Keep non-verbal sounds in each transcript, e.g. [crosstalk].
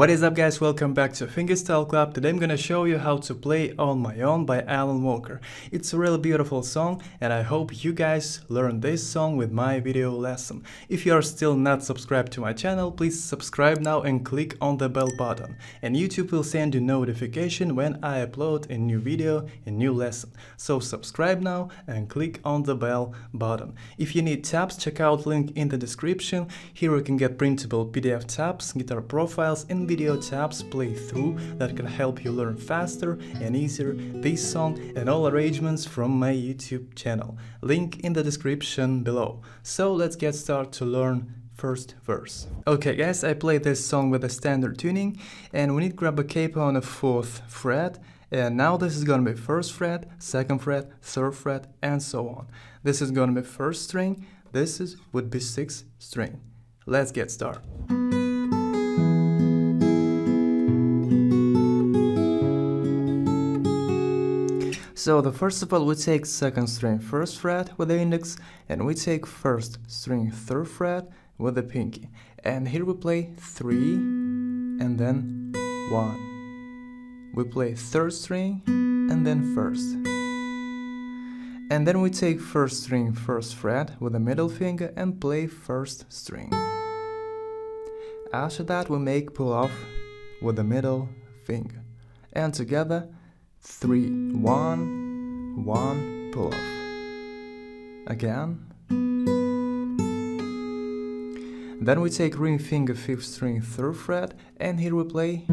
What is up guys, welcome back to Fingerstyle Club. Today I'm gonna show you how to play On My Own by Alan Walker. It's a really beautiful song and I hope you guys learn this song with my video lesson. If you are still not subscribed to my channel, please subscribe now and click on the bell button. And YouTube will send you notification when I upload a new video, a new lesson. So subscribe now and click on the bell button. If you need tabs, check out link in the description. Here you can get printable PDF tabs, Guitar Pro files and video tabs playthrough that can help you learn faster and easier this song and all arrangements from my YouTube channel. Link in the description below. So let's get started to learn first verse. Okay guys, I played this song with a standard tuning and we need to grab a capo on the 4th fret and now this is gonna be first fret, second fret, third fret and so on. This is gonna be first string, this is would be 6th string. Let's get started. So the first of all we take second string first fret with the index and we take first string third fret with the pinky. And here we play 3 and then 1. We play third string and then first. And then we take first string first fret with the middle finger and play first string. After that we make pull off with the middle finger. And together three, one, one, pull off. Again. Then we take ring finger, fifth string, third fret, and here we play.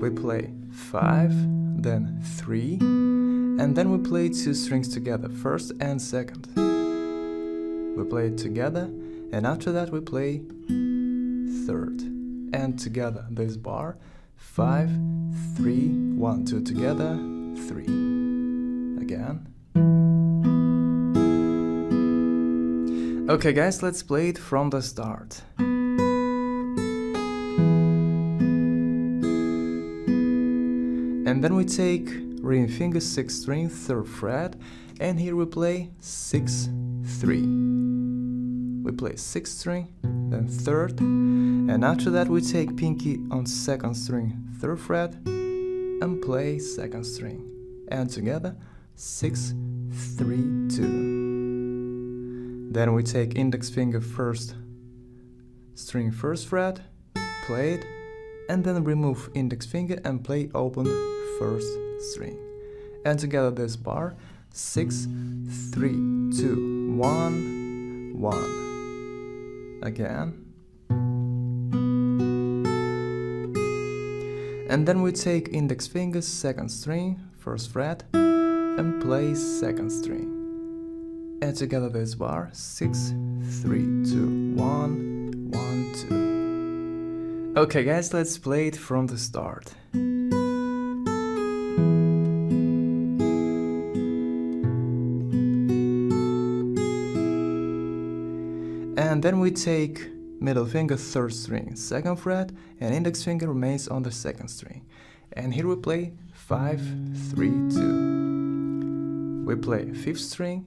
We play five, then three, and then we play two strings together, first and second. We play it together, and after that we play third, and together this bar five, three, one, two together, three. Again. Okay guys, let's play it from the start. And then we take ring finger, 6th string, 3rd fret, and here we play 6, 3. We play 6th string, then 3rd, and after that we take pinky on 2nd string, 3rd fret, and play 2nd string. And together 6, 3, 2. Then we take index finger 1st string 1st fret, play it, and then remove index finger and play open first string. And together this bar 6 3 2 1 1 again. And then we take index fingers, second string, first fret and play second string. And together this bar 6 3 2 1 1 2 Okay guys, let's play it from the start. And then we take middle finger third string, second fret, and index finger remains on the second string. And here we play 5, 3, 2. We play fifth string,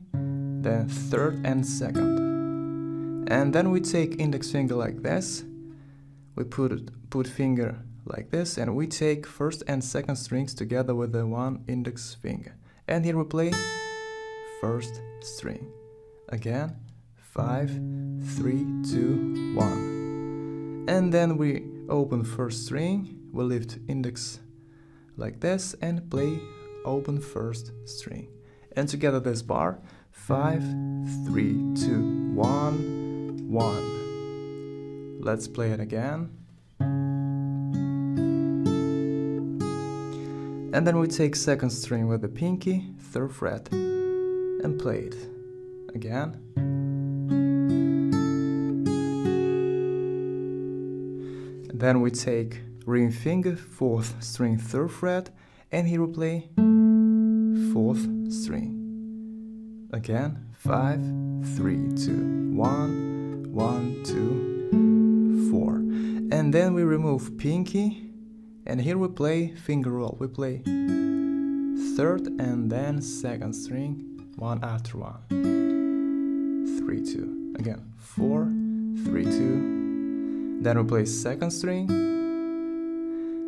then third and second. And then we take index finger like this, we put put finger like this, and we take first and second strings together with the one index finger. And here we play first string. Again, five, three, two, one. And then we open first string, we lift index like this and play open first string. And together this bar, five, three, two, one, one. Let's play it again. And then we take second string with the pinky, third fret, and play it again. Then we take ring finger, fourth string, third fret, and here we play fourth string. Again, five, three, two, one, one, two, four. And then we remove pinky, and here we play finger roll. We play third and then second string, one after one. Three, two. Again, four, three, two, then we play second string,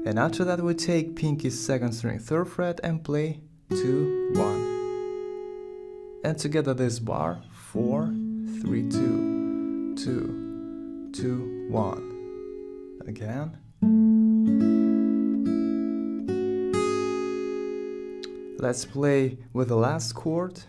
and after that we take Pinky's second string third fret and play 2, 1. And together this bar, 4, 3, 2, 2, 2, 1. Again. Let's play with the last chord.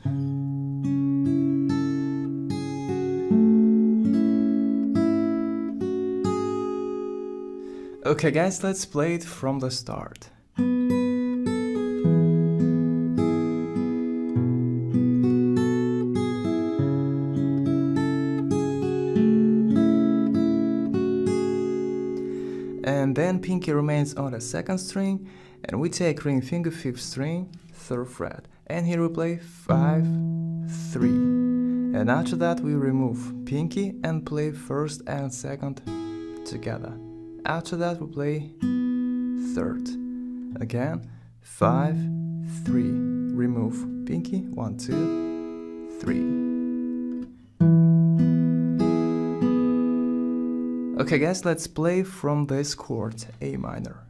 Okay guys, let's play it from the start. And then pinky remains on the second string and we take ring finger fifth string, third fret. And here we play 5, 3. And after that we remove pinky and play first and second together. After that we play third. Again, 5, 3. Remove pinky, one, two, three. Okay guys, let's play from this chord, A minor.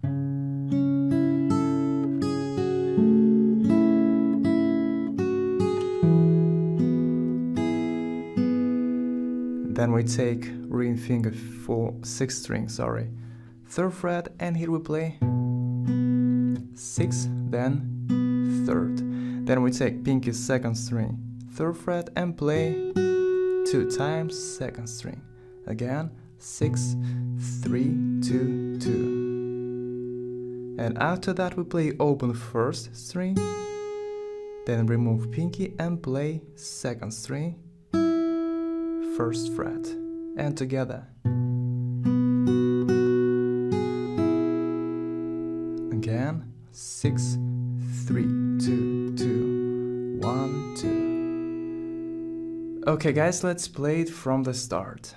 Then we take ring finger for sixth string, sorry, third fret, and here we play six, then third. Then we take pinky second string, third fret, and play two times second string. Again, six, three, two, two. And after that we play open first string, then remove pinky and play second string, first fret, and together. Six, three, two, two, one, two. Okay guys, let's play it from the start.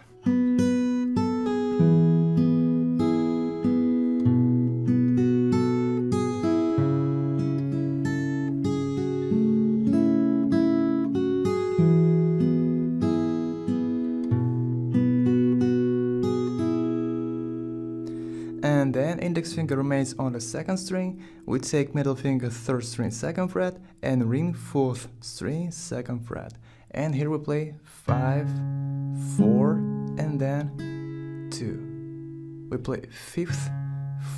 On the second string, we take middle finger third string second fret and ring fourth string second fret. And here we play 5, 4 and then 2. We play fifth,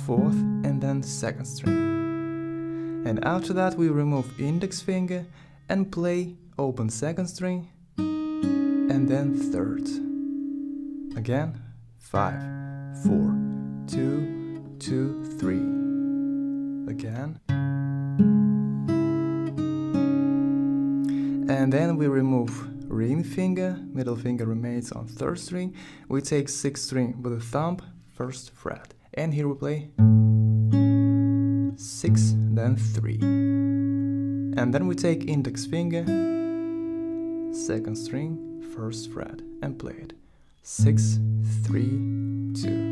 fourth and then second string. And after that we remove index finger and play open second string and then third. Again, 5, 4, two, two, three. Again. And then we remove ring finger, middle finger remains on third string. We take sixth string with the thumb, first fret. And here we play six, then three. And then we take index finger, second string, first fret, and play it. Six, three, two.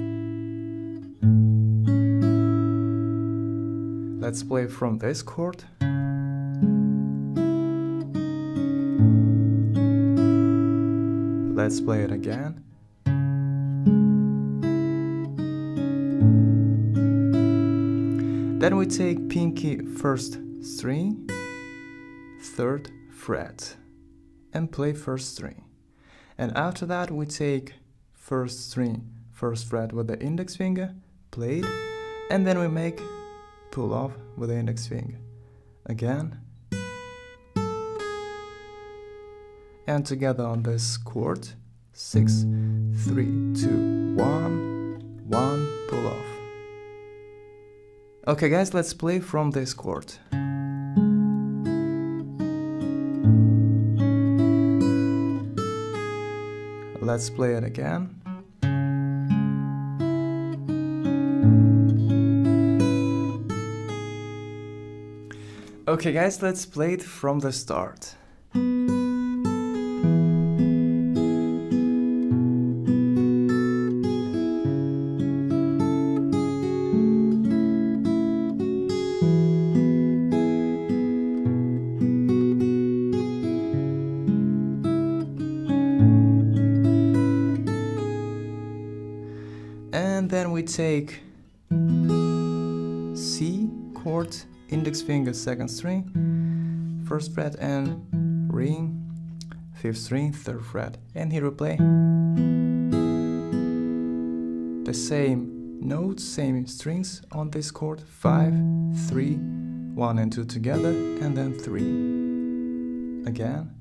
Let's play from this chord. Let's play it again. Then we take pinky first string, third fret, and play first string. And after that we take first string, first fret with the index finger, played, and then we make pull off with the index finger. Again. And together on this chord, six, three, two, one, one, pull off. Okay guys, let's play from this chord. Let's play it again. Okay guys, let's play it from the start. Second string, first fret and ring, fifth string, third fret. And here we play the same notes, same strings on this chord, five, three, one and two together, and then three. Again.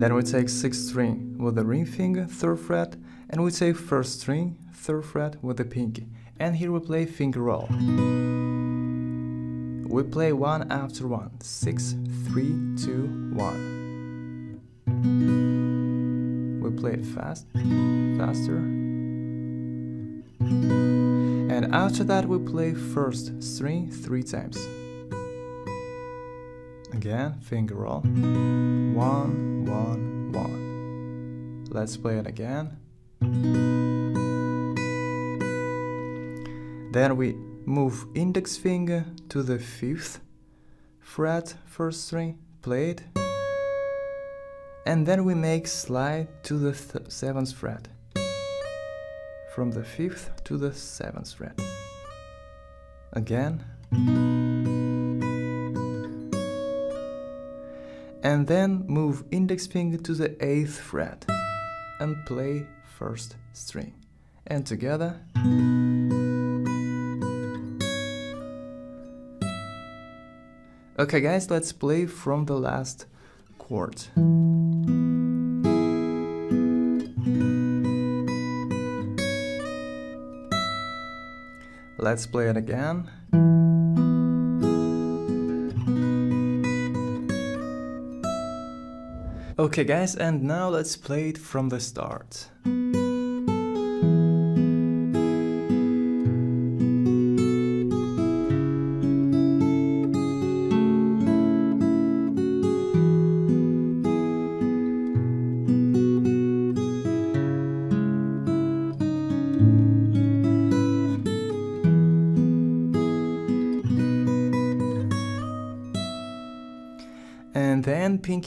Then we take sixth string with the ring finger, third fret, and we take first string, third fret with the pinky. And here we play finger roll. We play one after one. Six, three, two, one. We play it fast, faster. And after that we play first string three times. Again, finger roll. One, one, one. Let's play it again. Then we move index finger to the fifth fret, first string, play it. And then we make slide to the seventh fret. From the fifth to the seventh fret. Again. and then move index finger to the 8th fret and play first string and together Okay guys, let's play from the last chord. Let's play it again. Okay guys, and now let's play it from the start.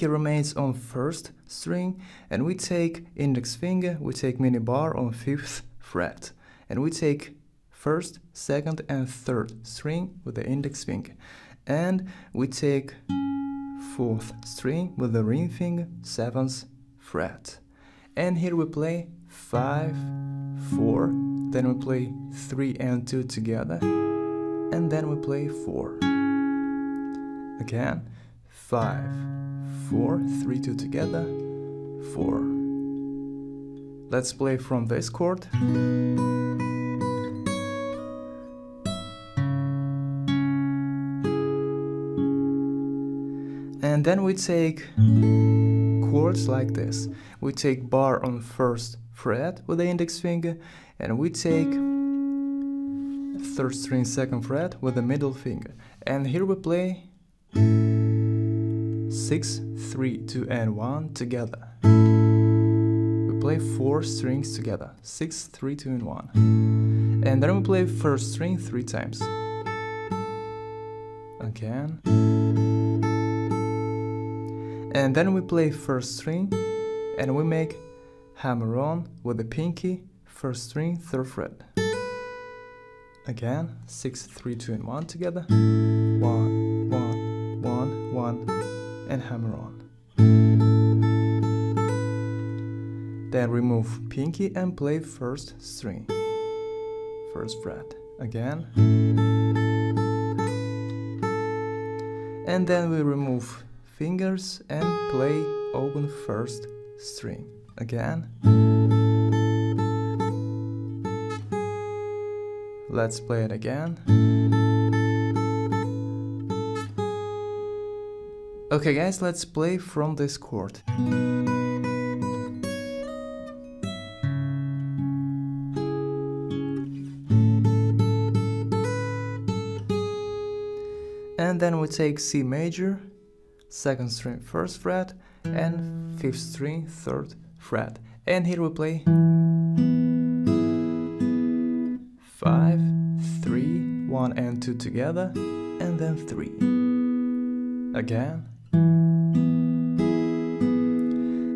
Pinky remains on first string and we take index finger, we take mini bar on fifth fret and we take first, second and third string with the index finger and we take fourth string with the ring finger, seventh fret. And here we play five, four, then we play three and two together and then we play four. Again five, four, three, two together, four. Let's play from this chord. And then we take chords like this. We take bar on first fret with the index finger and we take third string second fret with the middle finger. And here we play 6, 3, 2 and 1 together. We play 4 strings together. 6, 3, 2 and 1. And then we play first string 3 times. Again. And then we play first string and we make hammer on with the pinky, first string, third fret. Again, 6, 3, 2 and 1 together. 1, 1, 1, 1 and hammer on. Then remove pinky and play first string, first fret again. And then we remove fingers and play open first string again. Let's play it again. Okay guys, let's play from this chord. And then we take C major, second string first fret, and fifth string third fret. And here we play five, three, one and two together, and then three. Again.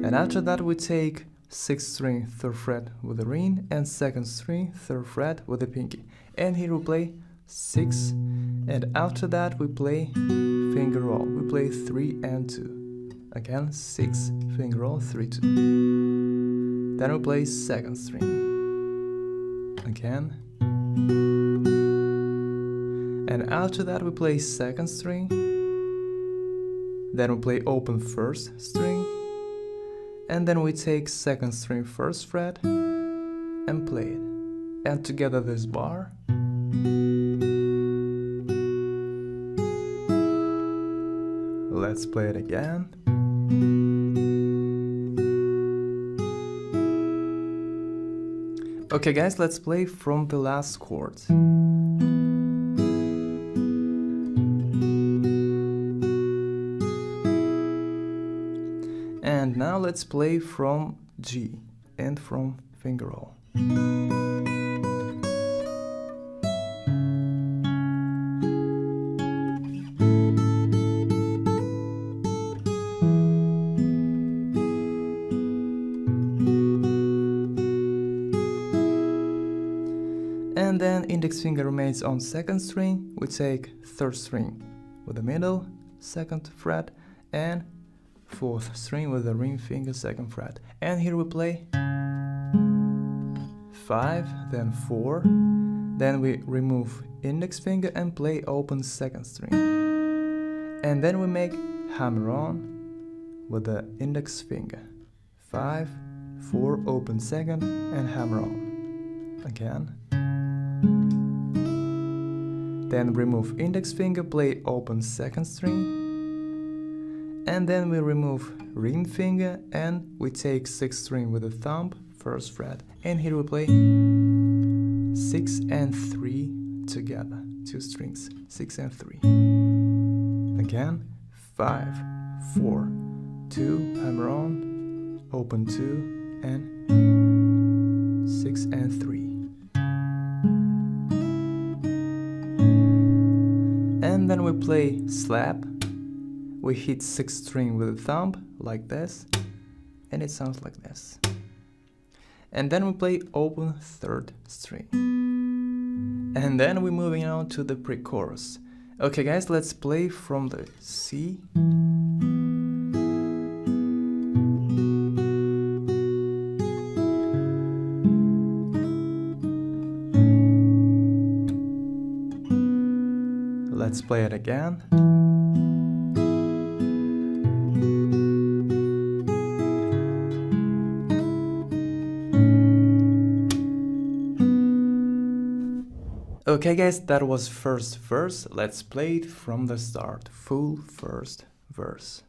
And after that we take sixth string, third fret with the ring, and second string, third fret with the pinky. And here we play six, and after that we play finger roll. We play three and two. Again, six, finger roll, three, two. Then we play second string. Again. And after that we play second string. Then we play open first string and then we take second string first fret and play it. And together this bar. Let's play it again. Okay guys let's play from the last chord let's play from G and from finger roll. And then index finger remains on second string, we take third string with the middle, second fret, and fourth string with the ring finger second fret. And here we play 5 then 4 then we remove index finger and play open second string. And then we make hammer on with the index finger. 5 4 open second and hammer on again. Then remove index finger play open second string and then we remove ring finger and we take 6th string with the thumb, first fret, and here we play 6 and 3 together, two strings, 6 and 3. Again, 5, 4, 2, hammer on, open 2, and 6 and 3. And then we play slap we hit 6th string with a thumb, like this, and it sounds like this. And then we play open 3rd string. And then we're moving on to the pre-chorus. Okay guys, let's play from the C. Let's play it again. Okay guys, that was first verse. Let's play it from the start. Full first verse.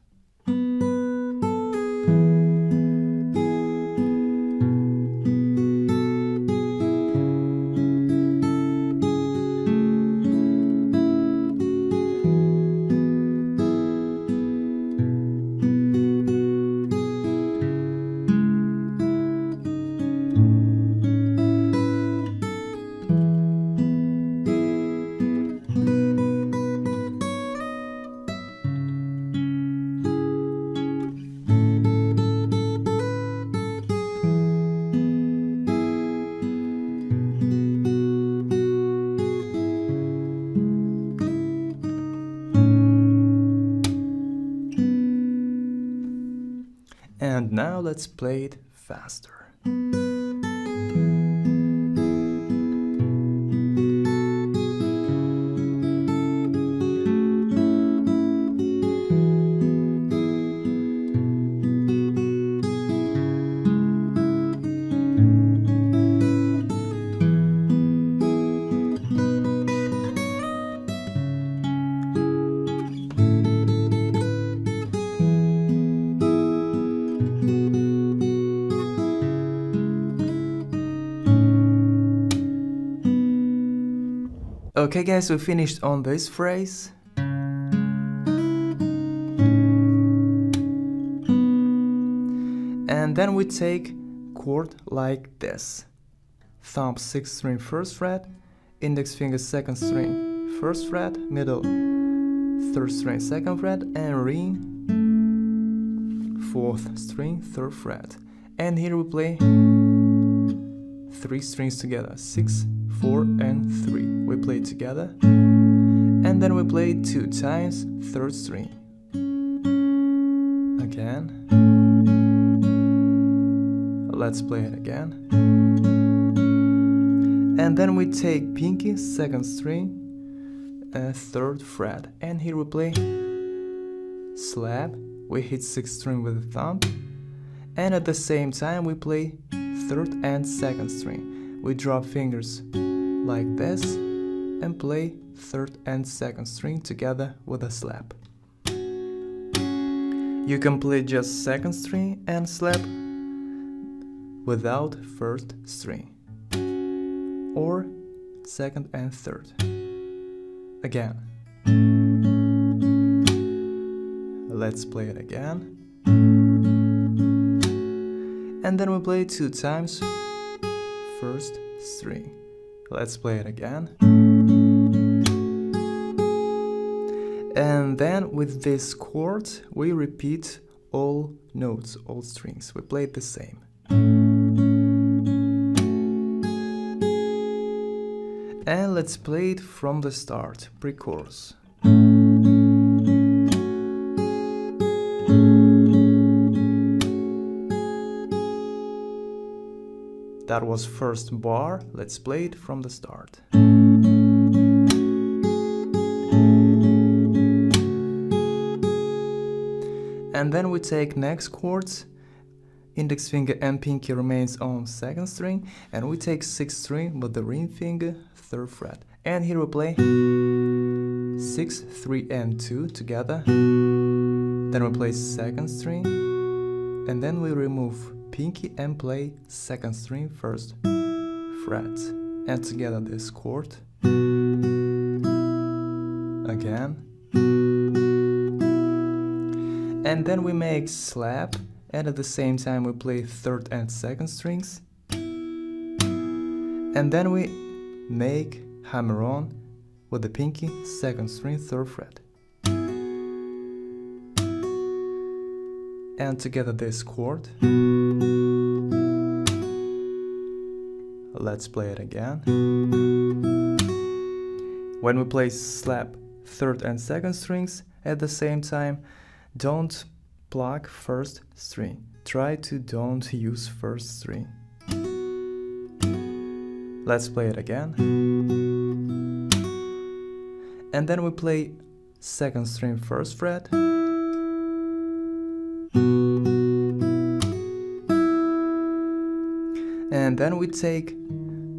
Let's play it Okay guys, we finished on this phrase. And then we take chord like this. Thumb 6th string 1st fret, index finger 2nd string 1st fret, middle 3rd string 2nd fret, and ring 4th string 3rd fret. and here we play three strings together, six, four, and three. We play together, and then we play two times third string. Again. Let's play it again. And then we take pinky, second string, and third fret. And here we play slap. We hit sixth string with the thumb. And at the same time we play third and second string. We drop fingers like this and play third and second string together with a slap. You can play just second string and slap without first string or second and third. Again. Let's play it again. And then we play two times first string. Let's play it again. And then with this chord, we repeat all notes, all strings. We play it the same. And let's play it from the start, pre-chorus. That was first bar, let's play it from the start. And then we take next chords, index finger and pinky remains on second string, and we take sixth string with the ring finger, third fret. And here we play 6, 3 and 2 together. Then we play second string, and then we remove pinky and play second string first fret. And together this chord. Again and then we make slap and at the same time we play third and second strings and then we make hammer on with the pinky second string third fret and together this chord let's play it again when we play slap third and second strings at the same time don't pluck first string. Try to don't use first string. Let's play it again. And then we play second string first fret. And then we take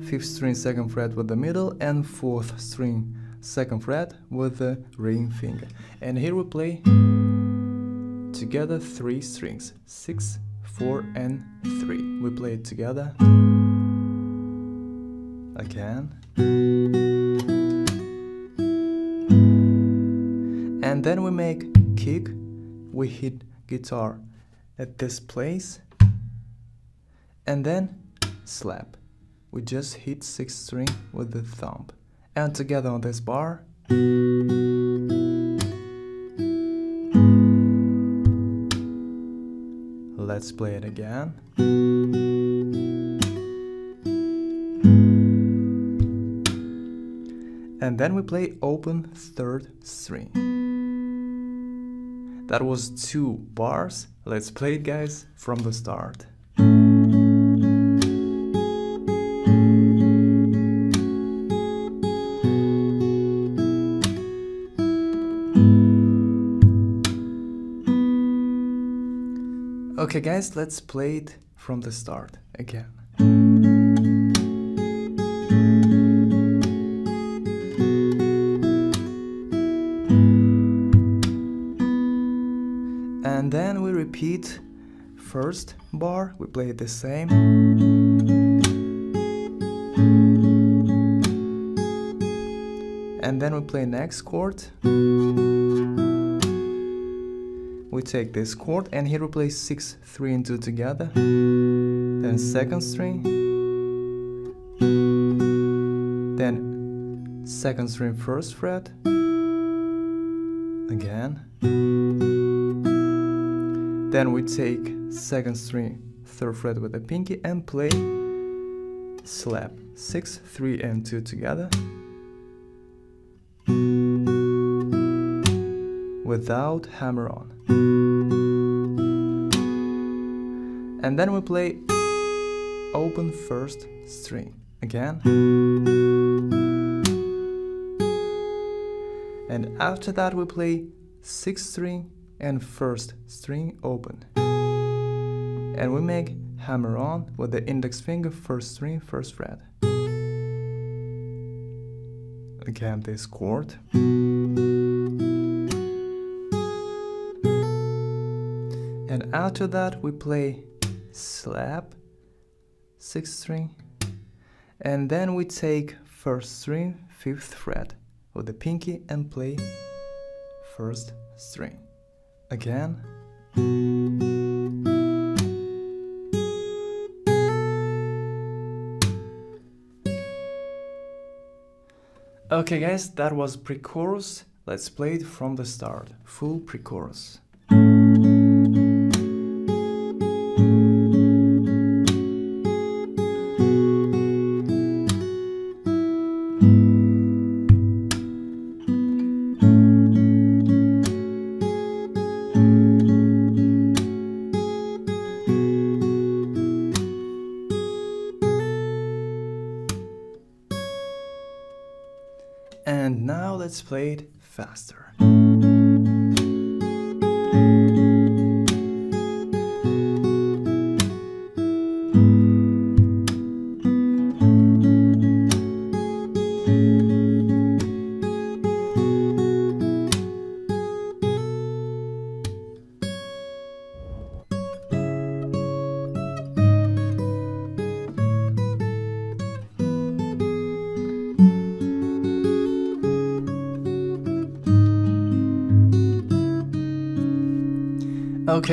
fifth string second fret with the middle and fourth string second fret with the ring finger. And here we play together three strings, six, four, and three. We play it together. Again. And then we make kick. We hit guitar at this place. And then slap. We just hit sixth string with the thumb. And together on this bar. Let's play it again. And then we play open third string. That was two bars. Let's play it guys from the start. Okay guys, let's play it from the start again. First bar, we play the same. And then we play next chord we take this chord and here we play 6, 3 and 2 together. Then second string. Then second string first fret. Again. Then we take second string third fret with the pinky and play slap. 6 3 and 2 together. Without hammer on. And then we play open first string again. And after that we play sixth string and first string open and we make hammer on with the index finger first string first fret. Again this chord. And after that we play slap sixth string. And then we take first string fifth fret with the pinky and play first string. Again Okay guys, that was pre-chorus. Let's play it from the start, full pre-chorus. It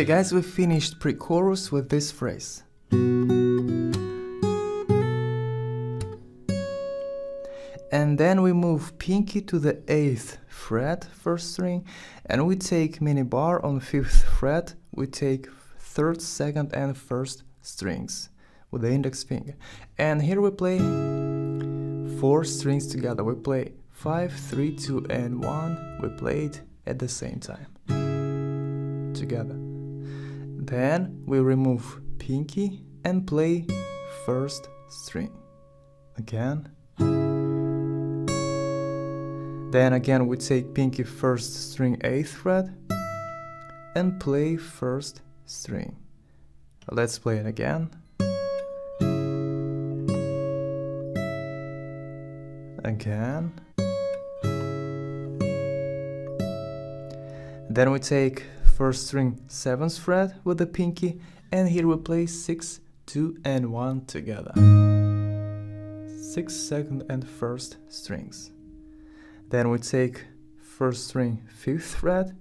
Okay guys, we finished pre-chorus with this phrase. And then we move pinky to the 8th fret, first string, and we take mini bar on 5th fret, we take 3rd, 2nd and 1st strings with the index finger. And here we play 4 strings together, we play 5, 3, 2 and 1, we play it at the same time together. Then we remove pinky and play first string. Again. Then again we take pinky first string 8th fret and play first string. Let's play it again. Again. Then we take first string 7th fret with the pinky and here we play 6, 2 and 1 together. 6th, 2nd and 1st strings. Then we take first string 5th fret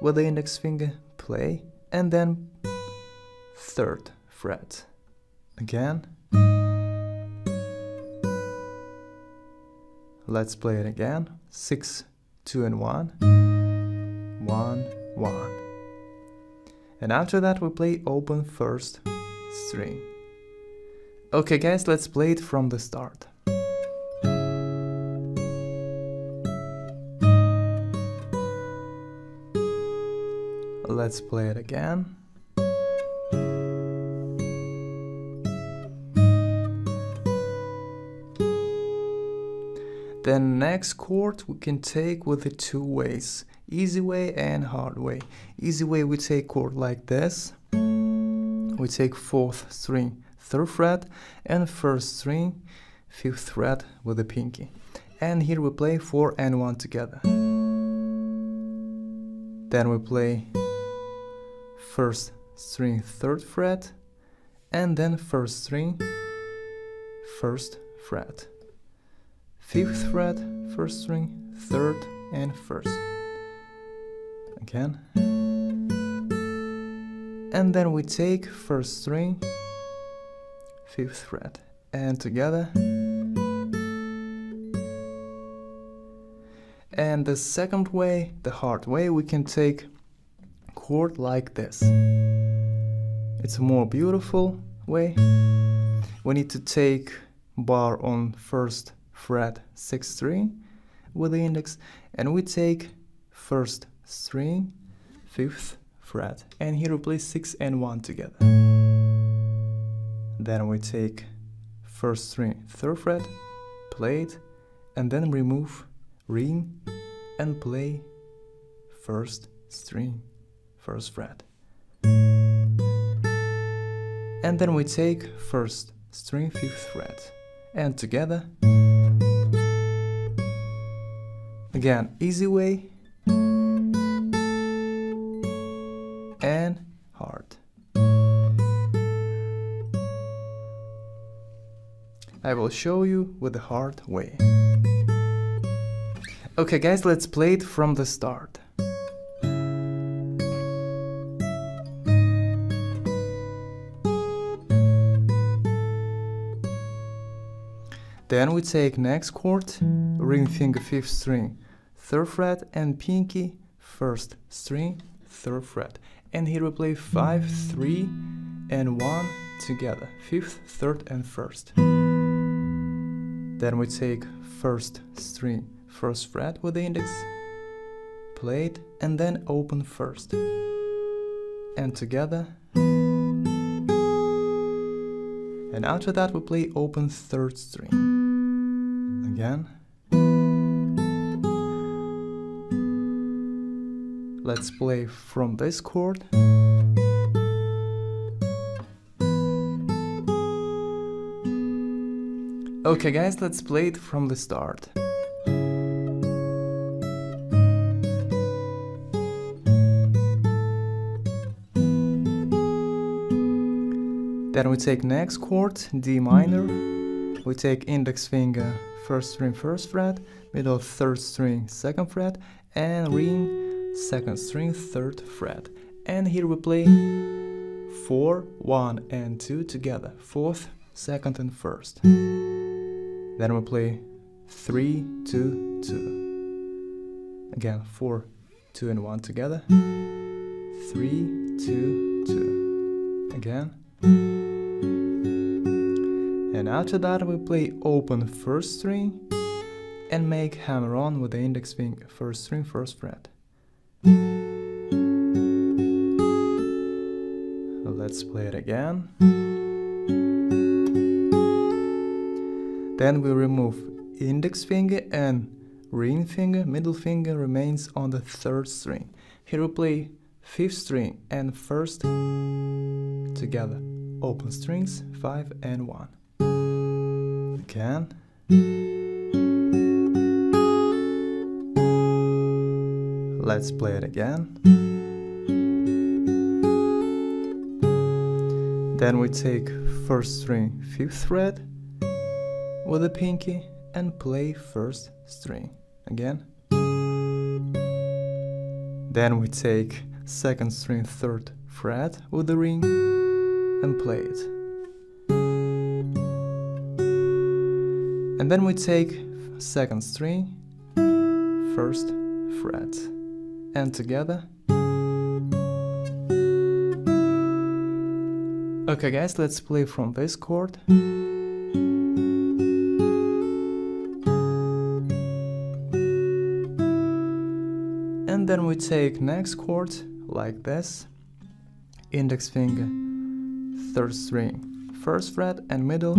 with the index finger play and then 3rd fret. Again. Let's play it again. 6, 2 and 1. 1, 1. And after that we play open first string. Okay guys, let's play it from the start. Let's play it again. Then next chord we can take with the two ways easy way and hard way. Easy way we take chord like this. We take fourth string, third fret, and first string, fifth fret with the pinky. And here we play 4 and 1 together. Then we play first string, third fret, and then first string, first fret. Fifth fret, first string, third and first again and then we take first string fifth fret and together. And the second way the hard way we can take chord like this. It's a more beautiful way. We need to take bar on first fret 6th string with the index and we take first string 5th fret and here we play 6 and 1 together. Then we take first string 3rd fret, play it and then remove ring and play first string, first fret. And then we take first string, fifth fret, and together. Again, easy way I will show you with the hard way. Okay guys, let's play it from the start. Then we take next chord, ring finger 5th string, 3rd fret and pinky 1st string, 3rd fret. And here we play 5, 3 and 1 together, 5th, 3rd and 1st. Then we take 1st string, first fret with the index, play it, and then open first. And together. And after that we play open third string. Again. Let's play from this chord. Okay guys, let's play it from the start. Then we take next chord, D minor. We take index finger, first string, first fret, middle third string, second fret, and ring, second string, third fret. And here we play 4, 1 and 2 together, fourth, second and first. Then we play 3, 2, 2. Again, 4, 2 and 1 together. 3, 2, 2. Again. And after that we play open first string and make hammer on with the index finger, first string, first fret. Let's play it again. Then we remove index finger and ring finger, middle finger remains on the third string. Here we play fifth string and first together. Open strings, 5 and 1. Again. Let's play it again. Then we take first string, fifth fret with the pinky and play first string again. Then we take second string, third fret with the ring and play it. And then we take second string, first fret, and together. Okay guys, let's play from this chord. Take next chord like this, index finger, third string, first fret and middle,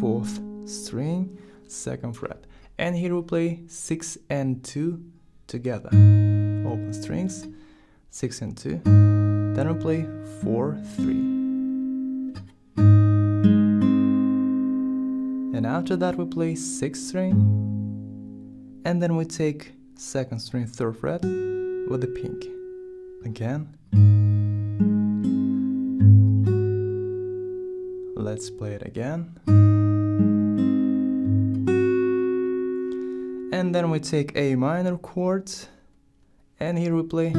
fourth string, second fret. And here we play 6 and 2 together. Open strings, 6 and 2. Then we play 4, 3. And after that we play 6th string. And then we take second string, third fret with the pink. Again. Let's play it again. And then we take A minor chord and here we play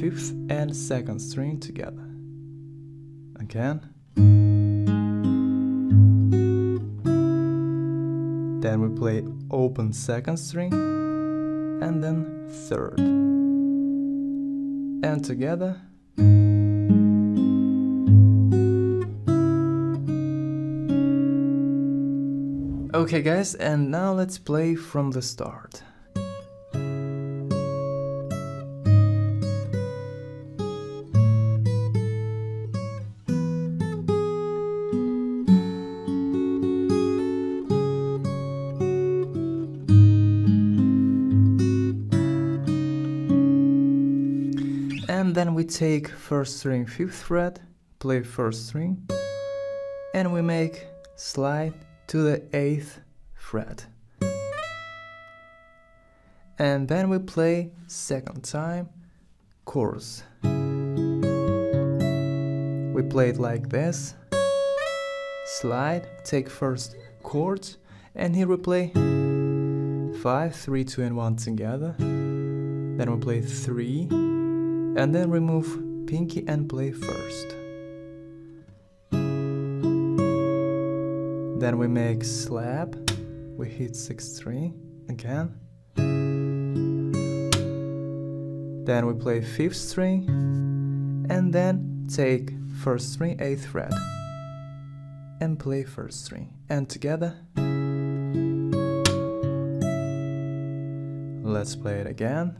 fifth and second string together. Again. Then we play open second string and then third. And together. Okay guys, and now let's play from the start. We take first string, fifth fret, play first string, and we make slide to the 8th fret. And then we play second time chorus. We play it like this. Slide, take first chord, and here we play 5, 3, 2 and 1 together. Then we play 3, and then remove pinky and play first. Then we make slap, we hit 6 string again. Then we play 5th string and then take 1st string 8th fret and play 1st string and together. Let's play it again.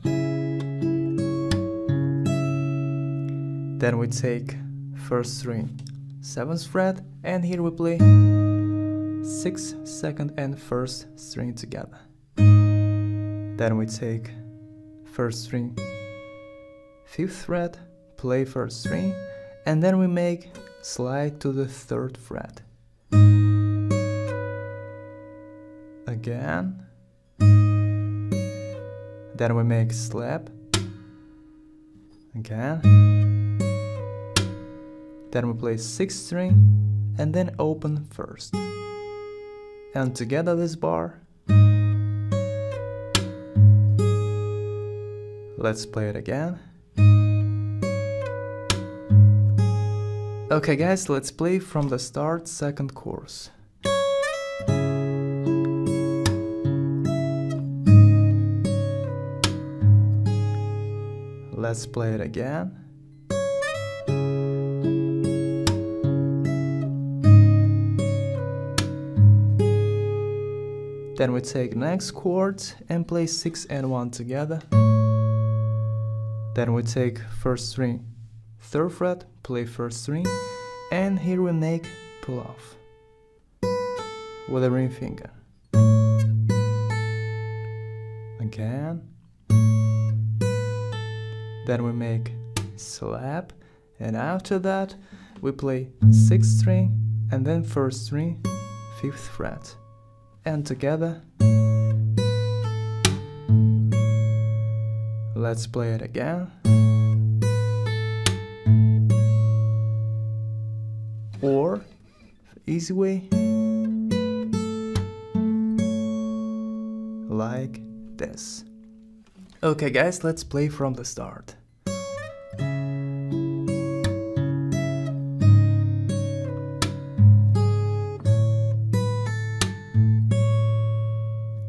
Then we take 1st string 7th fret and here we play 6th, 2nd and 1st string together. Then we take 1st string, 5th fret, play 1st string, and then we make slide to the 3rd fret. Again. Then we make slap. Again. Then we play 6th string and then open first and together this bar. Let's play it again. Okay guys, let's play from the start second chorus. Let's play it again. Then we take next chord and play 6 and 1 together. Then we take first string, third fret, play first string, and here we make pull off with a ring finger. Again. Then we make slap, and after that we play sixth string and then first string, fifth fret and together. Let's play it again. Or, easy way, like this. Okay guys, let's play from the start.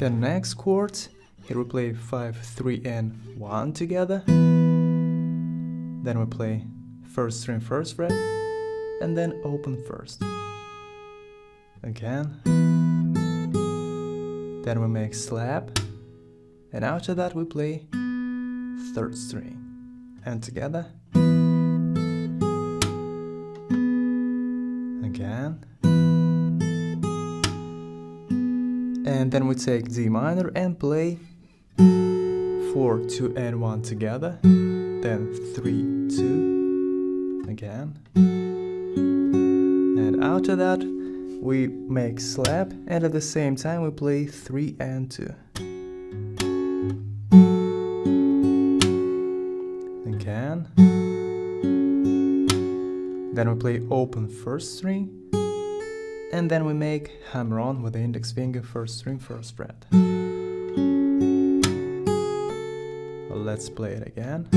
The next chords, here we play 5, 3 and 1 together. Then we play first string first fret and then open first. Again. Then we make slap and after that we play third string and together. And then we take D minor and play 4, 2 and 1 together, then 3, 2, again. And after that we make slap and at the same time we play 3 and 2. Again. Then we play open first string and then we make hammer on with the index finger first string first fret. Let's play it again.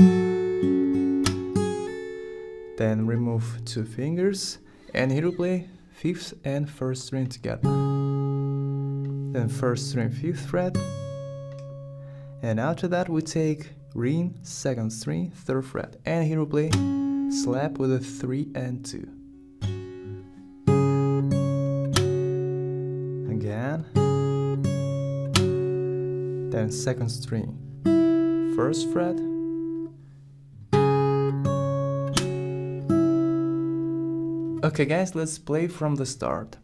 Then remove two fingers and here we play fifth and first string together. Then first string fifth fret. And after that we take ring, second string, third fret. And here we play slap with a 3 and 2. Then second string, first fret, Okay guys, let's play from the start.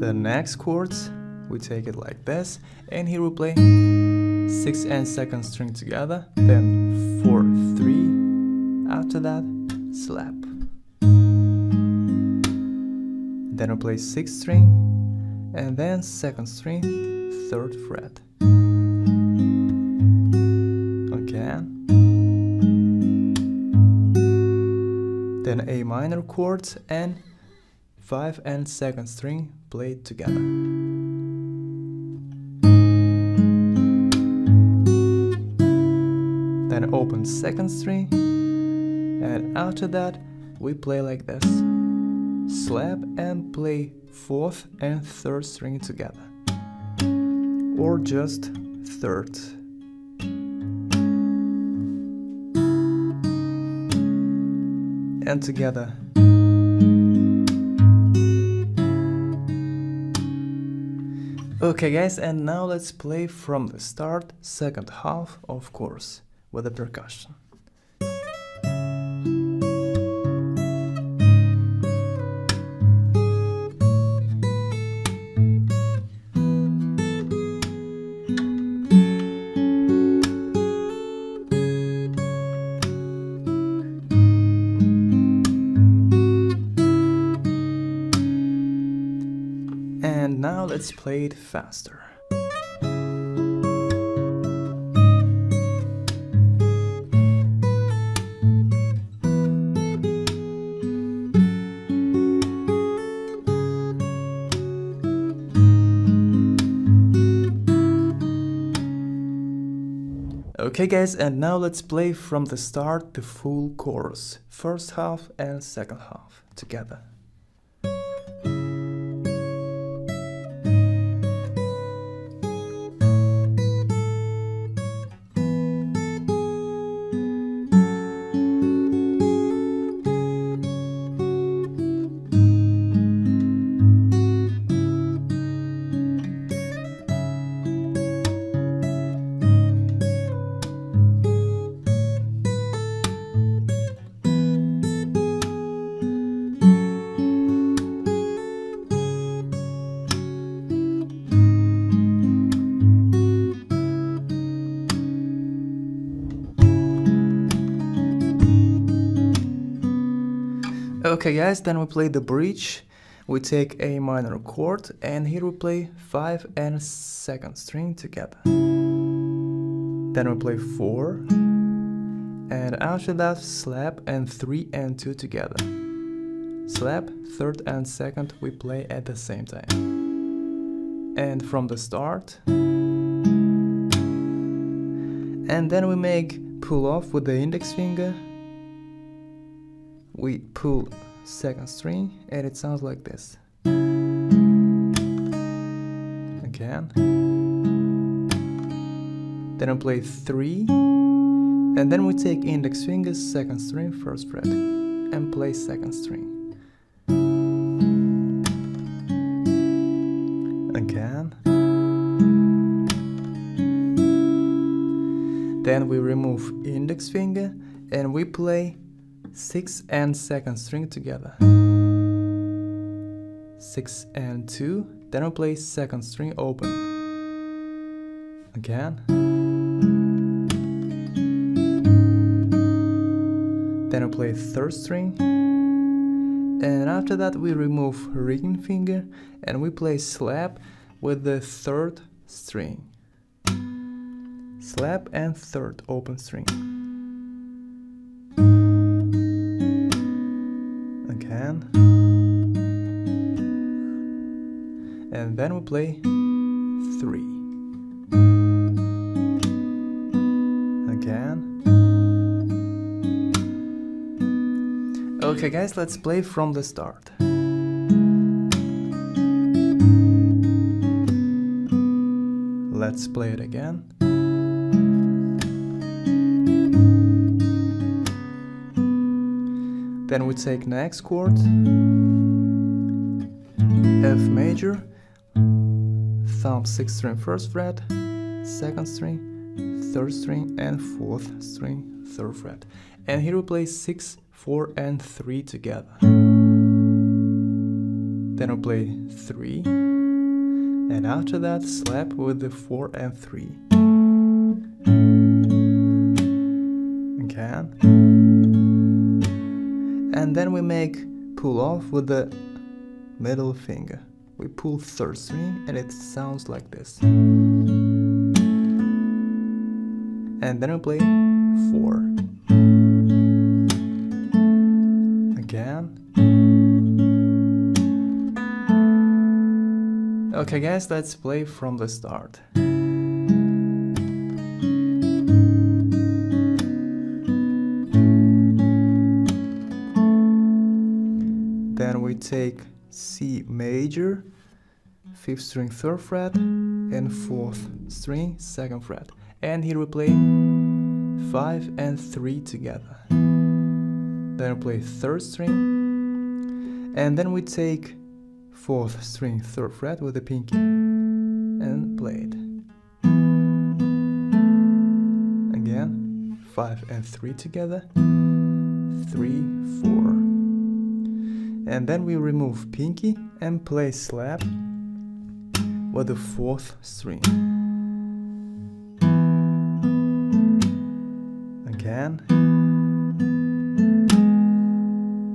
The next chords, we take it like this, and here we play 6 and 2nd string together, then 4, 3, after that slap. Then we play 6th string, and then 2nd string, 3rd fret. Again. Then A minor chords and 5 and 2nd string played together. 2nd string and after that we play like this. Slap and play 4th and 3rd string together. Or just 3rd. And together. Okay guys, and now let's play from the start, second half of chorus, with the percussion. And now let's play it faster. Okay guys, and now let's play from the start the full chorus, first half and second half, together. Okay guys, then we play the bridge. We take a minor chord and here we play 5 and 2nd string together. Then we play 4 and after that slap and 3 and 2 together. Slap, 3rd and 2nd we play at the same time. And from the start. And then we make pull off with the index finger we pull second string and it sounds like this. Again. Then I play 3 and then we take index fingers, second string, first fret and play second string. Again. Then we remove index finger and we play 6 and 2nd string together. 6 and 2, then we play 2nd string open. Again. Then we play 3rd string. And after that we remove ring finger and we play slap with the 3rd string. Slap and 3rd open string. And then we play 3. Again. Okay guys, let's play from the start. Let's play it again. Then we take next chord, F major, thumb 6th string 1st fret, 2nd string, 3rd string and 4th string 3rd fret. And here we play 6, 4 and 3 together. Then we play 3, and after that slap with the 4 and 3. Again and then we make pull off with the middle finger. We pull third string and it sounds like this. And then we play four. Again. Okay guys, let's play from the start. Take C major, 5th string 3rd fret, and 4th string 2nd fret. And here we play 5 and 3 together. Then we play 3rd string, and then we take 4th string 3rd fret with the pinky and play it. Again, 5 and 3 together, 3, 4 and then we remove pinky and play slap with the fourth string. Again.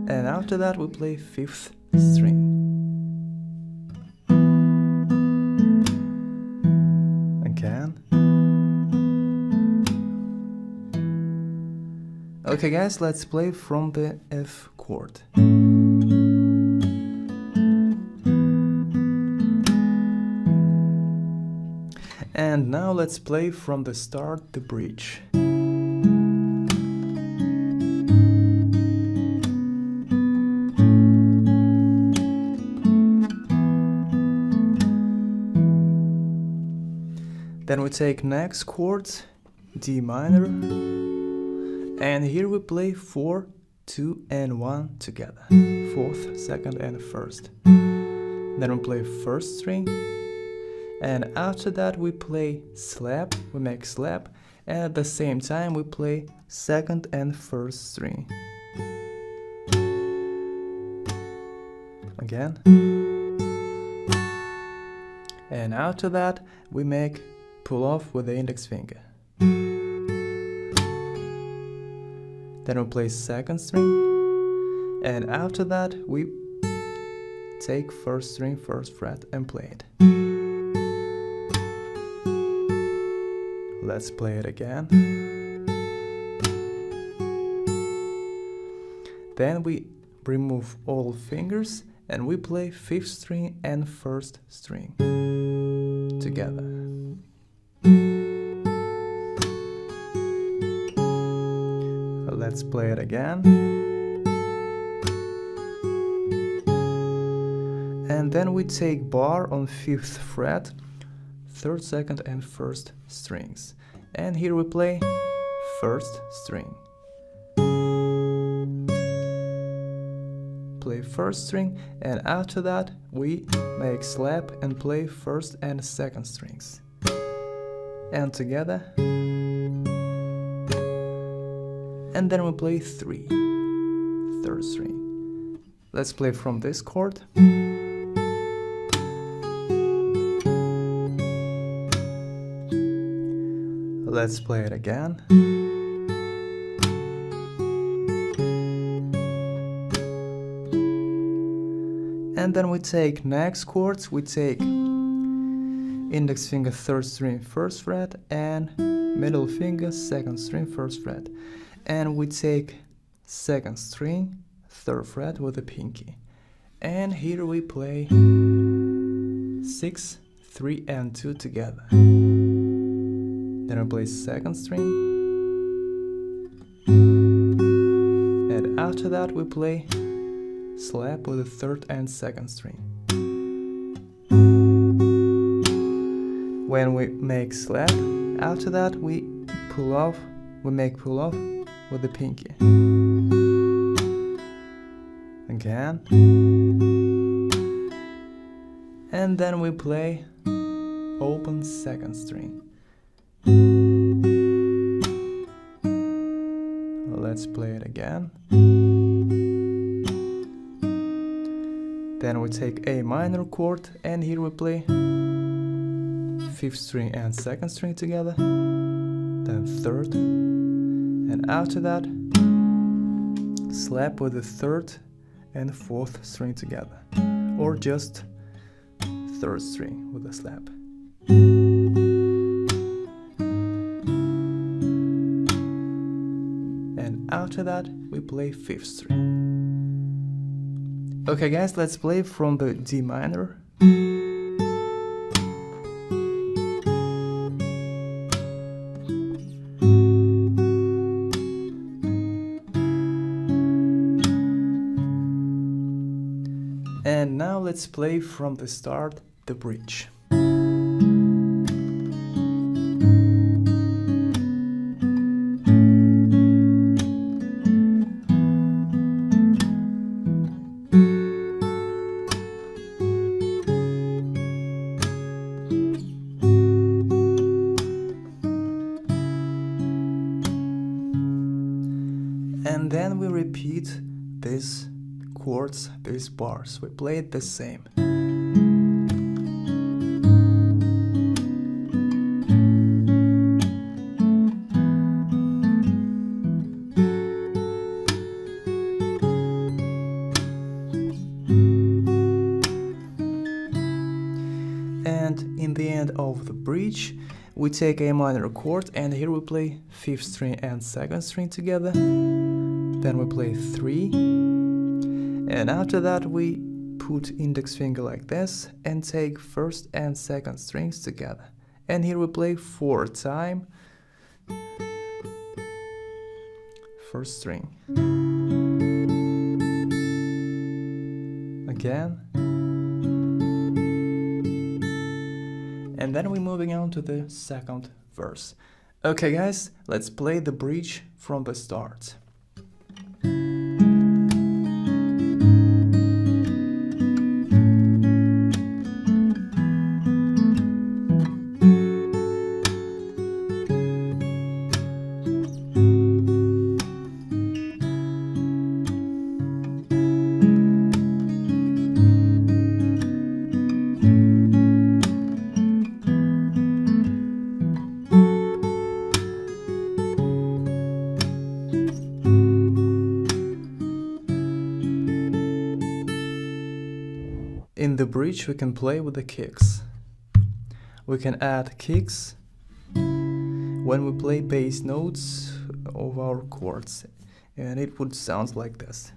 And after that we play fifth string. Again. Okay guys, let's play from the F chord. And now let's play from the start the bridge. Then we take next chords, D minor, and here we play 4, 2 and 1 together, 4th, 2nd and 1st. Then we play first string, and after that we play slap we make slap. And at the same time we play second and first string. Again. And after that we make pull off with the index finger. Then we play second string. And after that we take first string first fret and play it Let's play it again. Then we remove all fingers and we play 5th string and 1st string together. Let's play it again. And then we take bar on 5th fret third, second and first strings. And here we play first string. Play first string and after that we make slap and play first and second strings. And together. And then we play three, third string. Let's play from this chord. Let's play it again. And then we take next chords, we take index finger third string first fret and middle finger second string first fret. And we take second string third fret with the pinky. And here we play 6, 3 and 2 together. Then play second string. And after that we play slap with the third and second string. when we make slap after that we pull off we make pull off with the pinky again and then we play open second string let's play it again. Then we take a minor chord and here we play fifth string and second string together then third. And after that slap with the third and fourth string together or just third string with a slap after that we play fifth string okay guys let's play from the D minor And now let's play from the start the bridge. We play it the same. And in the end of the bridge, we take a minor chord and here we play fifth string and second string together. Then we play three and after that we put index finger like this and take first and second strings together. And here we play four time first string. Again. And then we're moving on to the second verse. Okay guys, let's play the bridge from the start. We can play with the kicks. We can add kicks when we play bass notes of our chords and it would sound like this.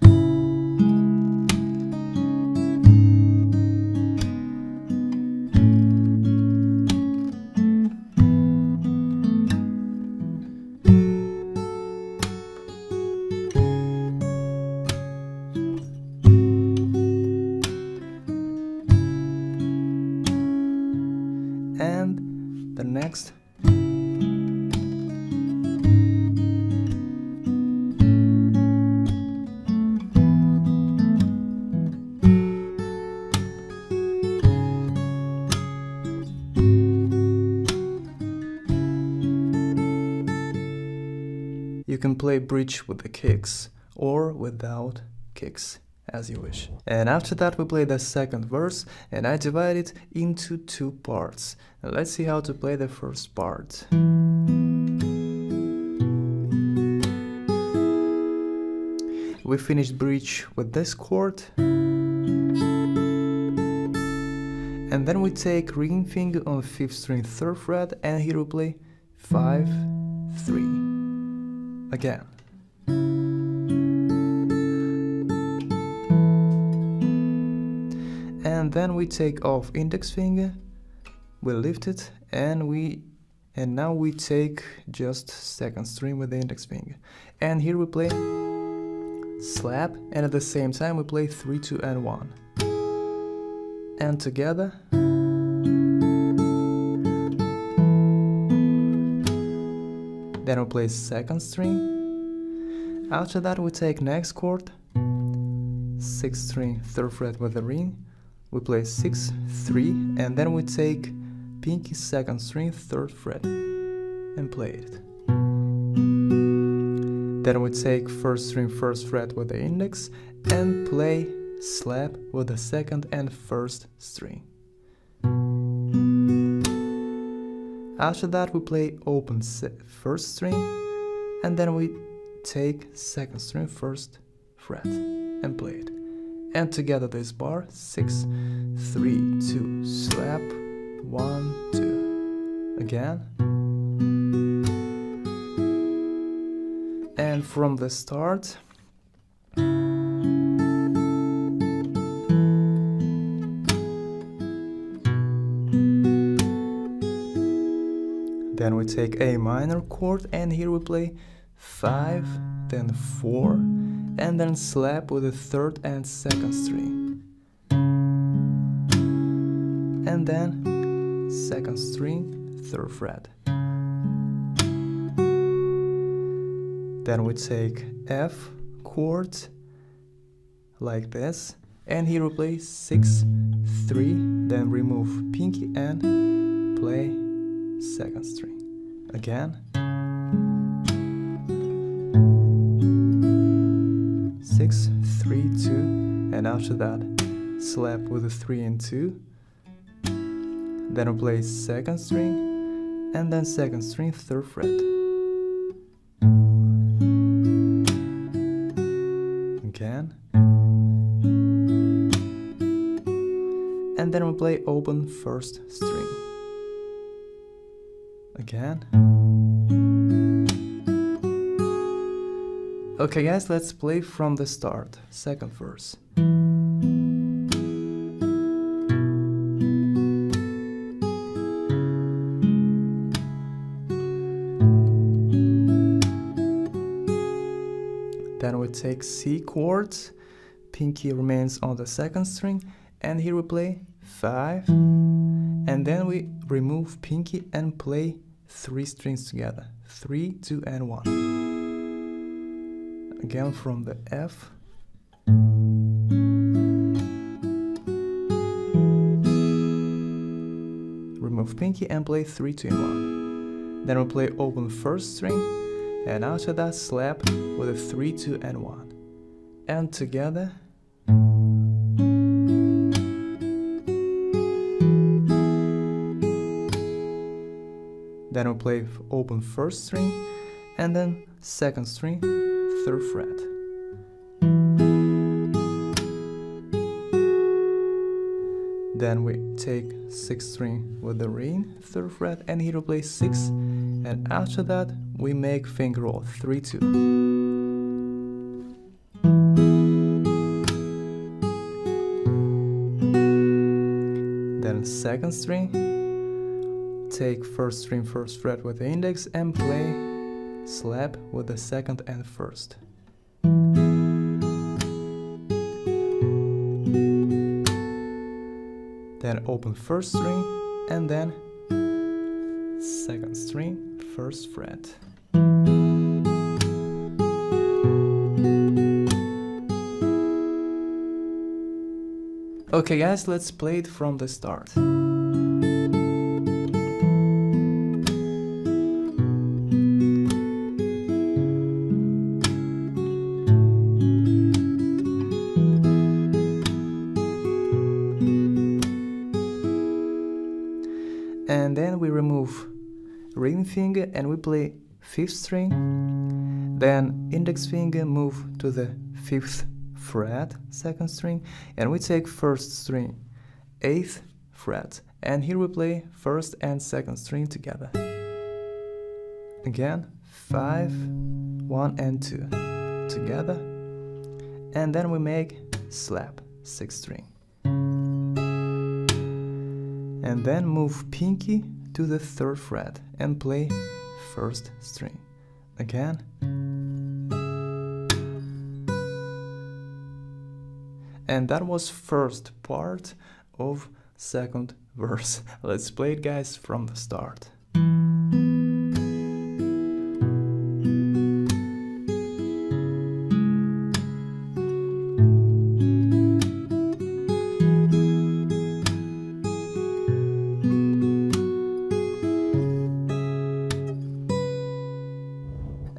Bridge with the kicks or without kicks as you wish. And after that we play the second verse and I divide it into two parts. Now let's see how to play the first part. We finished bridge with this chord. And then we take ring finger on 5th string 3rd fret and here we play 5, 3. Again. and then we take off index finger we lift it and we and now we take just second string with the index finger. And here we play slap and at the same time we play 3 2 and 1 and together then we play second string. After that we take next chord sixth string third fret with the ring. We play six, three, and then we take pinky second string, third fret, and play it. Then we take first string, first fret with the index, and play slap with the second and first string. After that we play open first string and then we take second string first fret and play it. And together this bar 6 3 2 slap 1 2 again. And from the start Then we take A minor chord and here we play 5, then 4, and then slap with the third and second string. And then second string, third fret. Then we take F chord like this and here we play 6, 3, then remove pinky and play second string. Again. And after that, slap with a three and two. Then we play second string, and then second string, third fret. Again. And then we play open first string again. Okay guys, let's play from the start, second verse. Take C chord, pinky remains on the second string, and here we play 5, and then we remove pinky and play three strings together. Three, two, and one. Again from the F. Remove pinky and play three, two, and one. Then we play open first string, and after that slap with a three, two, and one. And together Then we play open first string and then second string, third fret. Then we take sixth string with the ring, third fret, and here we play six. And after that, we make finger roll three two. Then second string, take first string first fret with the index and play slap with the second and first. Then open first string and then second string first fret. Okay guys, let's play it from the start. and then we remove ring finger and we play fifth string then index finger move to the fifth fret second string and we take first string eighth fret and here we play first and second string together again five one and two together and then we make slap sixth string and then move pinky to the third fret and play first string. Again. And that was first part of second verse. [laughs] Let's play it guys from the start.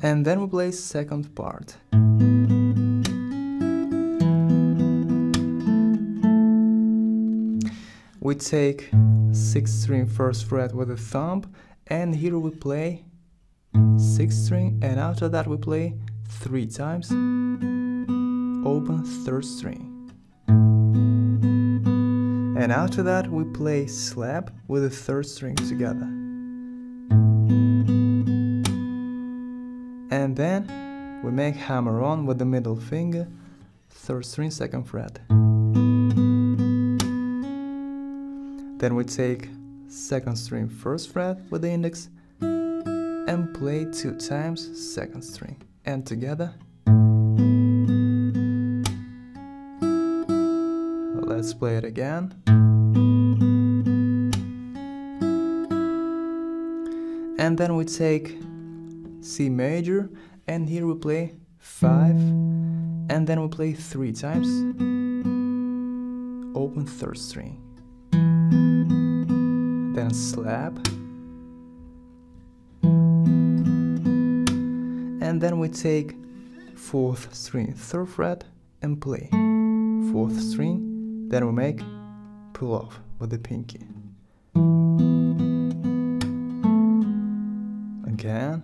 and then we play second part. Take 6th string first fret with the thumb and here we play 6th string and after that we play 3 times open 3rd string. And after that we play slap with the 3rd string together. And then we make hammer on with the middle finger, 3rd string 2nd fret. Then we take second string first fret with the index and play two times second string and together. Let's play it again. And then we take C major and here we play 5 and then we play 3 times open third string then slap and then we take fourth string third fret and play. Fourth string then we make pull off with the pinky. Again.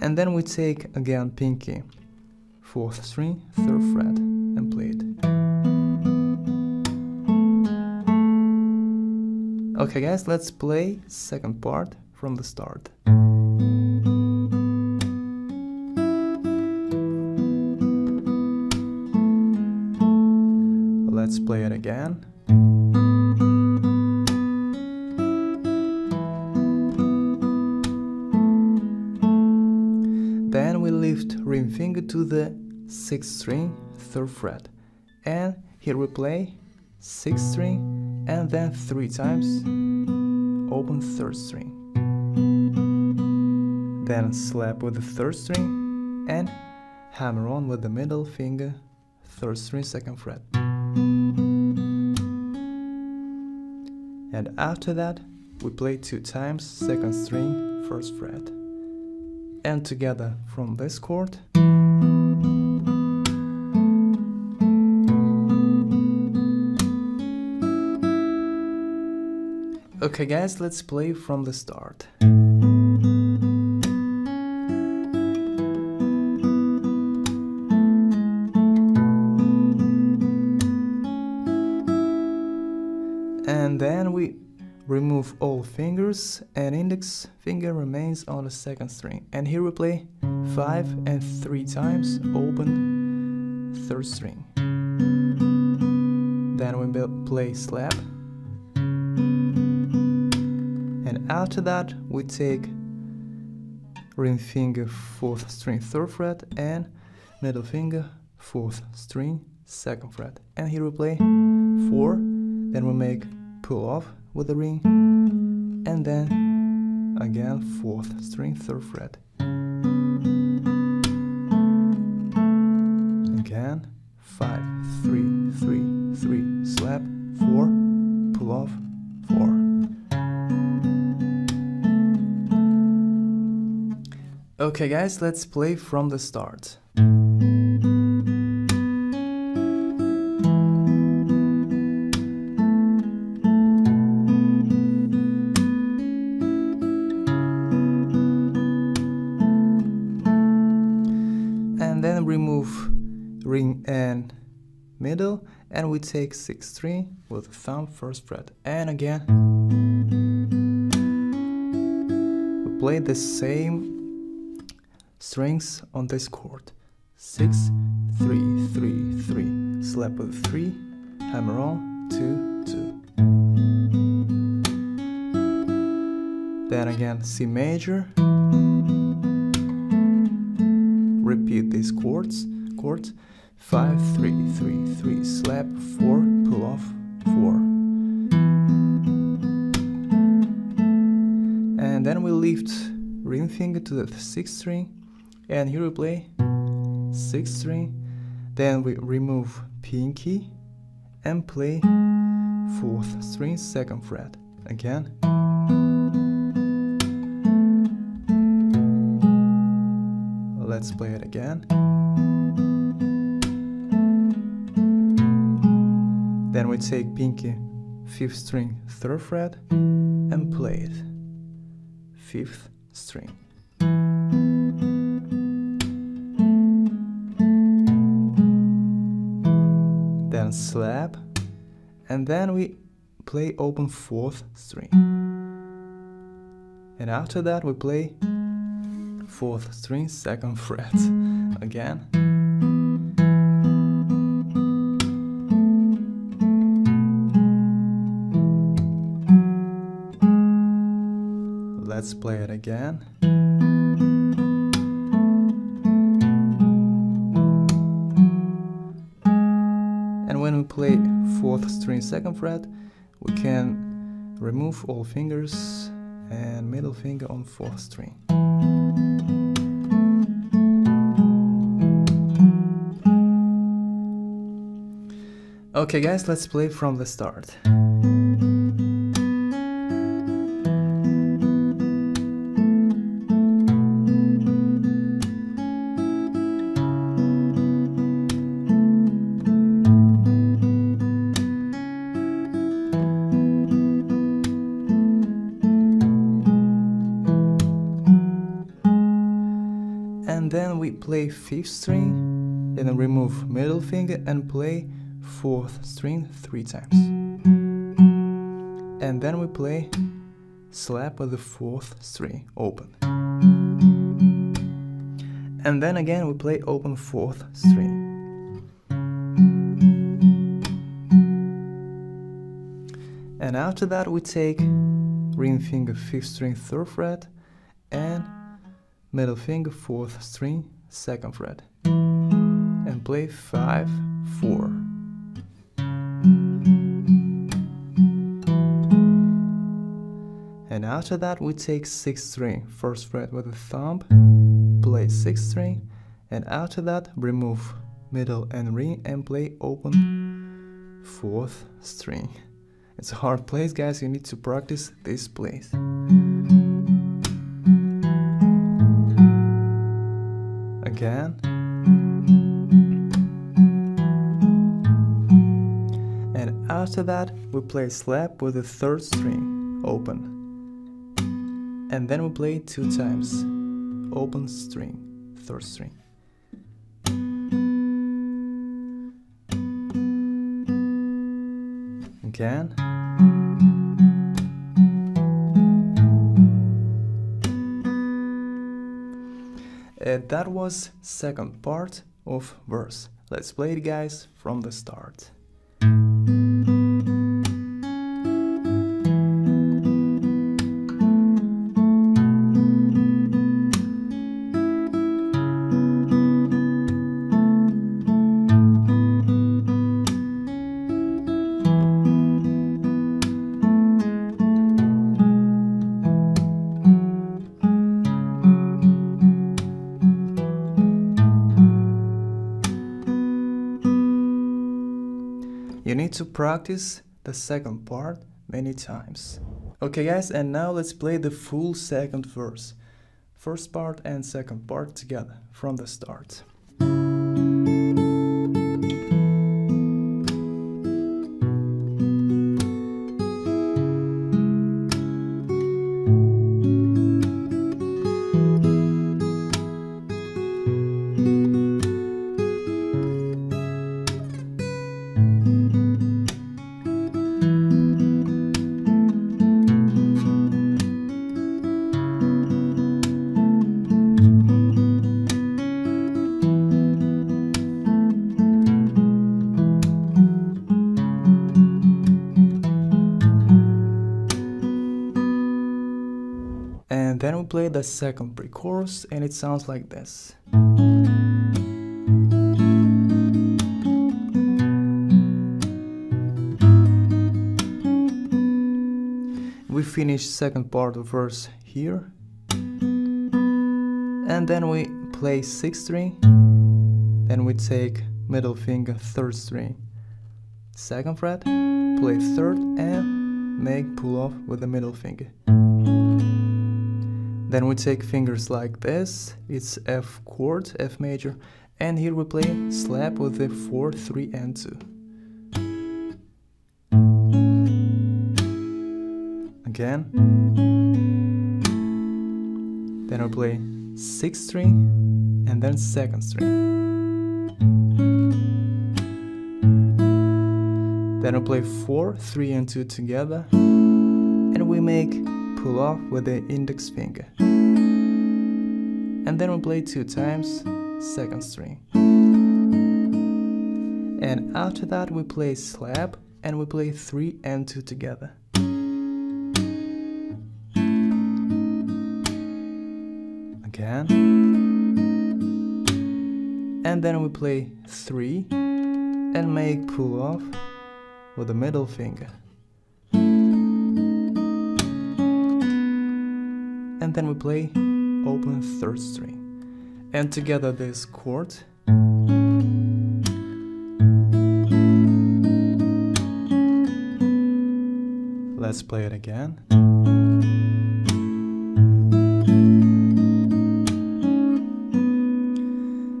And then we take again pinky. Fourth string third fret Okay guys, let's play second part from the start. Let's play it again. Then we lift ring finger to the 6th string, 3rd fret. And here we play 6th string, and then three times open third string. Then slap with the third string and hammer on with the middle finger third string second fret. And after that we play two times second string first fret. And together from this chord Okay guys, let's play from the start. And then we remove all fingers and index finger remains on the second string. And here we play 5 and 3 times open third string. Then we play slap after that we take ring finger fourth string third fret and middle finger fourth string second fret. And here we play four. Then we make pull off with the ring. And then again fourth string third fret. Again five three three Okay guys, let's play from the start. And then remove ring and middle and we take 6-3 with thumb first fret and again we play the same strings on this chord. Six, three, three, three. Slap with three, hammer on, two, two. Then again C major. Repeat these chords, chords. Five, three, three, three. Slap, four, pull off, four. And then we lift ring finger to the sixth string and here we play sixth string. Then we remove pinky and play fourth string second fret again. Let's play it again. Then we take pinky fifth string third fret and play it. Fifth string. And then we play open fourth string. And after that we play fourth string, second fret [laughs] again. Let's play it again. Play fourth string, second fret, we can remove all fingers and middle finger on fourth string. Okay guys, let's play from the start. String then remove middle finger and play fourth string three times. And then we play slap with the fourth string open. And then again we play open fourth string. And after that we take ring finger fifth string third fret and middle finger fourth string second fret. And play 5 4 and after that we take sixth string. First fret with the thumb play sixth string. And after that remove middle and ring and play open fourth string. It's a hard place guys. You need to practice this place again. And after that, we play slap with the third string open. And then we play two times open string, third string. Again. And that was second part of verse. Let's play it guys from the start. To practice the second part many times. Okay guys, and now let's play the full second verse. First part and second part together from the start. The second pre-chorus and it sounds like this. We finish second part of verse here. And then we play sixth string. Then we take middle finger third string. Second fret, play third and make pull off with the middle finger. Then we take fingers like this, it's F chord, F major, and here we play slap with the 4, 3 and 2. Again. Then we play 6th string and then 2nd string. Then we play 4, 3 and 2 together and we make pull off with the index finger. And then we play two times, second string. And after that we play slap and we play 3 and 2 together. Again. And then we play 3 and make pull off with the middle finger. And then we play open third string. And together this chord. Let's play it again.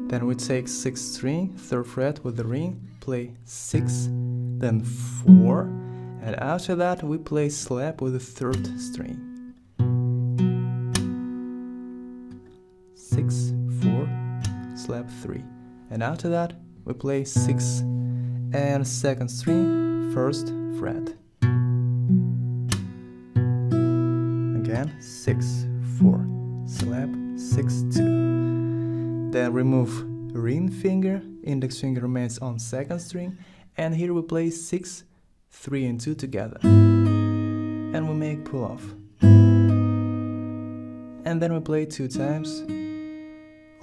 Then we take 6th string, 3rd fret with the ring, play 6, then 4, and after that we play slap with the 3rd string. 3 and after that we play 6 and second string first fret. Again 6 4 slap 6 2 then remove ring finger index finger remains on second string and here we play 6 3 and 2 together. And we make pull off and then we play two times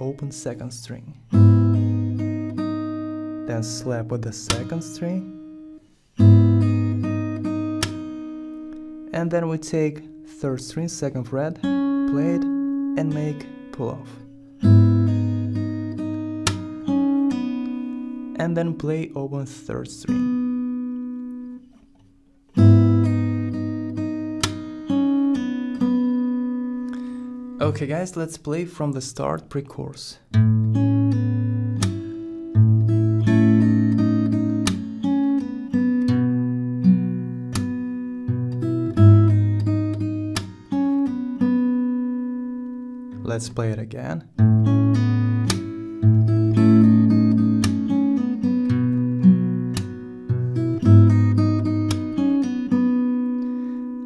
open second string. Then slap with the second string. And then we take third string, second fret, play it, and make pull off. And then play open third string. Okay guys, let's play from the start pre-chorus. Let's play it again.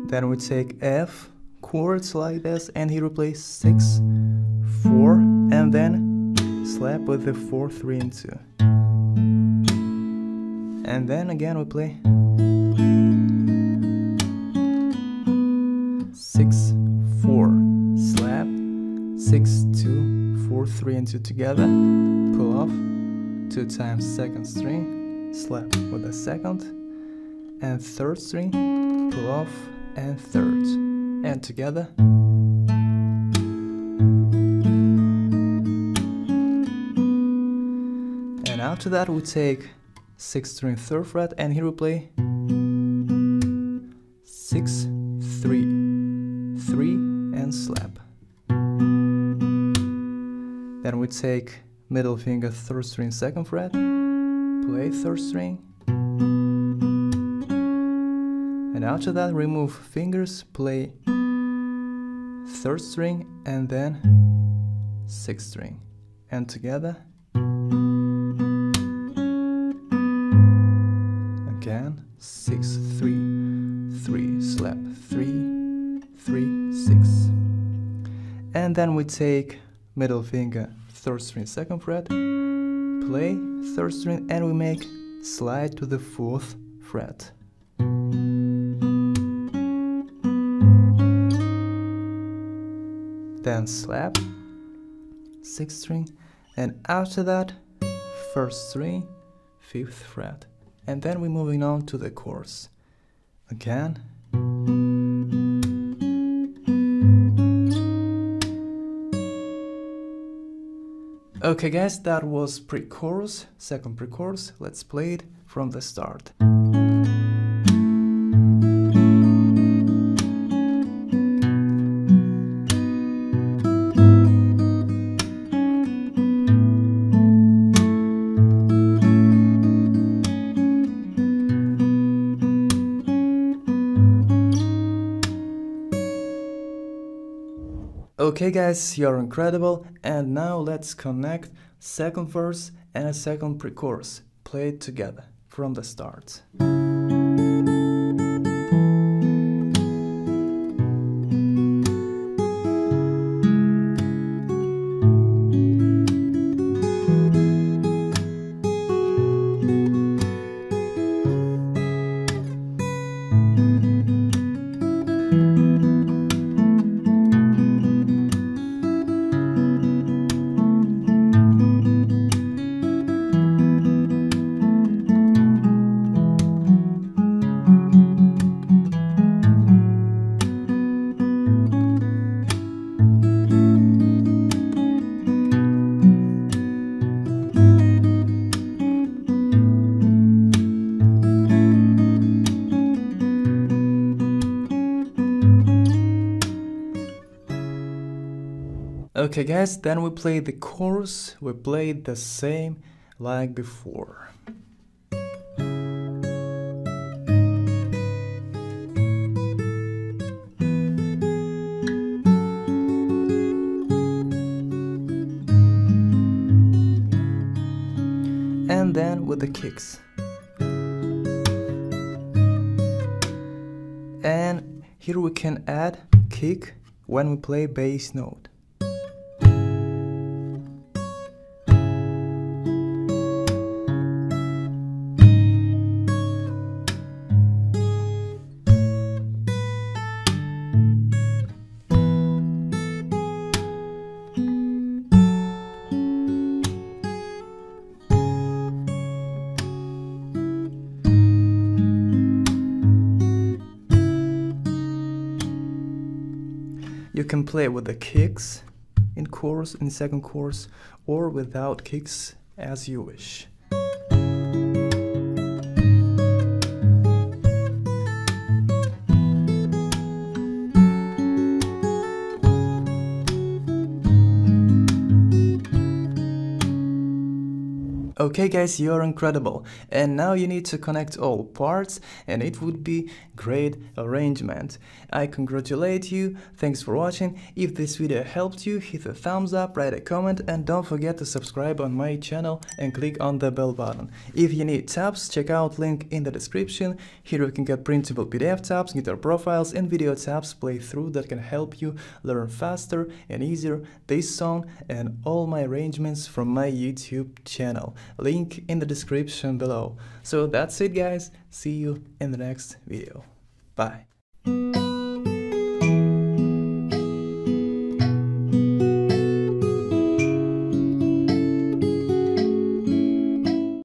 Then we take F chords like this and he replaces 6, 4 and then slap with the 4, 3 and 2. And then again we play 6, 4, slap, 6, 2, 4, 3 and 2 together, pull off, 2 times second string, slap with the second, and third string, pull off, and third and mm. together. And after that we take 6th string 3rd fret and here we play 6, 3, 3 and slap. Then we take middle finger 3rd string 2nd fret, play 3rd string, and after that remove fingers, play third string and then sixth string. And together. Again six three three slap three three six. And then we take middle finger third string second fret play third string and we make slide to the fourth fret then slap, sixth string, and after that, first string, fifth fret. And then we're moving on to the chorus. Again. Okay guys, that was pre-chorus, second pre-chorus, let's play it from the start. Okay guys, you're incredible and now let's connect second verse and a second pre-chorus. Play it together from the start. Okay guys, then we play the chorus, we played the same like before. And then with the kicks. And here we can add kick when we play bass note. With the kicks in chorus, in second chorus, or without kicks as you wish. Okay guys, you're incredible. And now you need to connect all parts and it would be great arrangement. I congratulate you. Thanks for watching. If this video helped you, hit a thumbs up, write a comment and don't forget to subscribe on my channel and click on the bell button. If you need tabs, check out link in the description. Here you can get printable PDF tabs, Guitar Pro files and video tabs playthrough that can help you learn faster and easier this song and all my arrangements from my YouTube channel link in the description below. So that's it guys, see you in the next video. Bye.